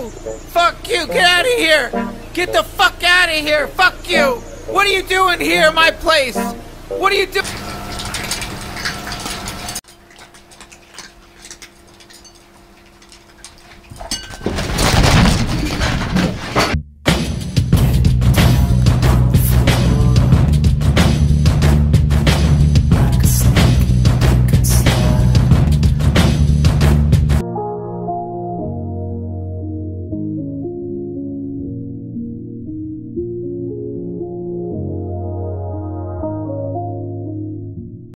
Fuck you! Get out of here! Get the fuck out of here! Fuck you! What are you doing here, my place? What are you doing?